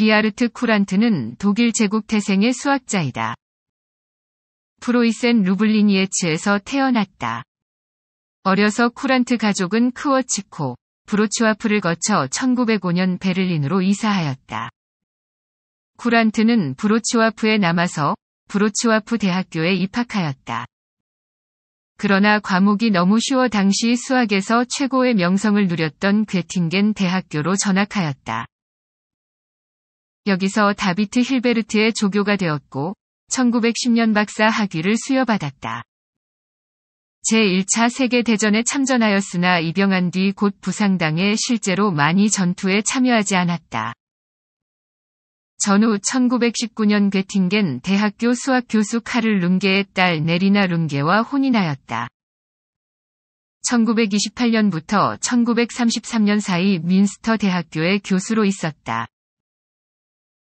리하르트 쿠란트는 독일 제국 태생의 수학자이다. 프로이센 루블리니에츠에서 태어났다. 어려서 쿠란트 가족은 크워치코, 브로츠와프를 거쳐 1905년 베를린으로 이사하였다. 쿠란트는 브로츠와프에 남아서 브로츠와프 대학교에 입학하였다. 그러나 과목이 너무 쉬워 당시 수학에서 최고의 명성을 누렸던 괴팅겐 대학교로 전학하였다. 여기서 다비트 힐베르트의 조교가 되었고 1910년 박사 학위를 수여받았다. 제1차 세계대전에 참전하였으나 입영한 뒤 곧 부상당해 실제로 많이 전투에 참여하지 않았다. 전후 1919년 괴팅겐 대학교 수학 교수 카를 룽게의 딸 네리나 룽게와 혼인하였다. 1928년부터 1933년 사이 민스터 대학교의 교수로 있었다.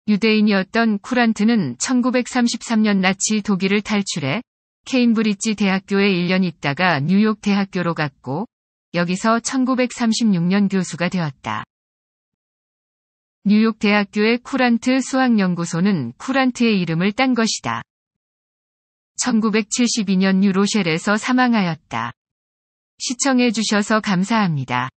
유대인이었던 쿠란트는 1933년 나치 독일을 탈출해 케임브리지 대학교에 1년 있다가 뉴욕 대학교로 갔고 여기서 1936년 교수가 되었다. 뉴욕 대학교의 쿠란트 수학연구소는 쿠란트의 이름을 딴 것이다. 1972년 뉴로셸에서 사망하였다. 시청해주셔서 감사합니다.